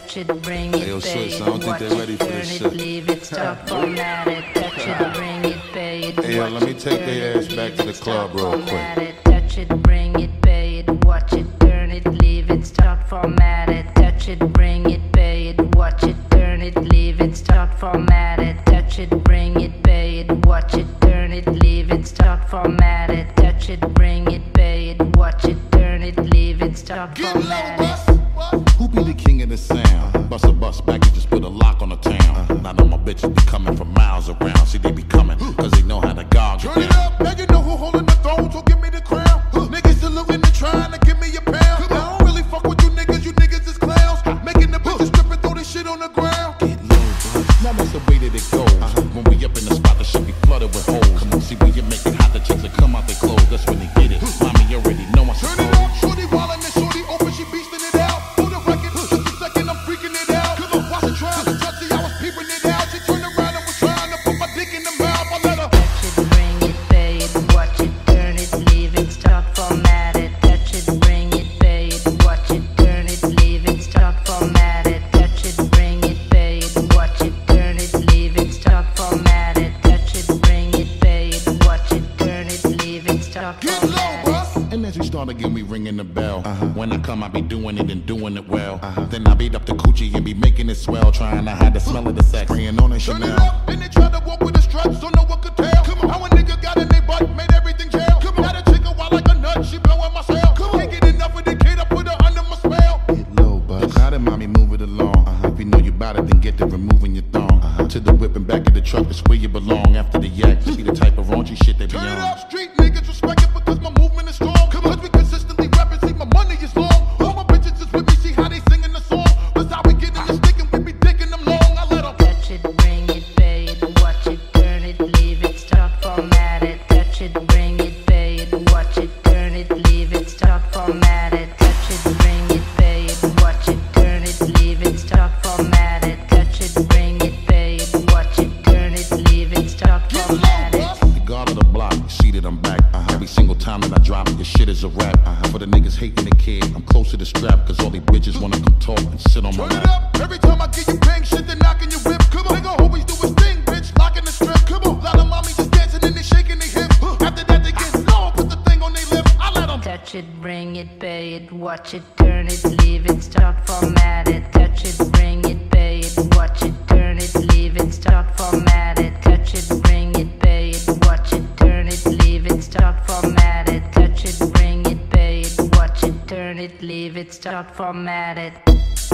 touch it, bring it, Hey, yo, pay sis, it, I don't think watch they it, ready for this it, shit. leave it, stop, format it, touch it, bring it, pay it, Hey, yo, let me take turn their ass back to the club real quick. format it, touch it, bring it, pay it, watch it, turn it, leave it, start, format it, touch it, bring it, pay it, watch it, turn it, leave it, start, format it, touch it, bring it, pay it, watch it, turn it, leave it, start, format it, touch it, bring it, pay it, watch it, turn it, leave it, start, Get format it. Who be the king of the sound? Busta Bus back and just put a lock on the town. Now all my bitches be coming from miles around. See, they And start again, we ringing the bell. Uh-huh. When I come, I be doing it and doing it well. Uh-huh. Then I beat up the coochie and be making it swell, trying to hide the smell of the sex. Spraying on it Turn it Chanel. up, then they try to walk with a strut, so no one could tell. Come on. How a nigga got in their butt, made everything jail. Come on. Got a chick a wild like a nut, she blowing my cell. Come on. Can't get enough of the kid, I put her under my spell. Get low, how the mommy move it along. Uh-huh. If you know you bout it, then get to removing your thong. To the whip and back of the truck, that's where you belong. After the yak, see the type of raunchy shit they be Turn it on. up, street niggas respect Every single time that I drop it, your shit is a rap. For the niggas hating the kid, I'm close to the strap, cause all these bitches wanna come talk and sit on my Turn it up, every time I get you bang shit, they're knocking your whip. Come on, nigga always do his thing, bitch, locking the strip. Come on, lot of mommies just dancing and they shaking their hips. After that they get low, put the thing on their lip. I let them. Touch it, bring it, pay it, watch it, turn it, leave it, start, format it. Start, format it.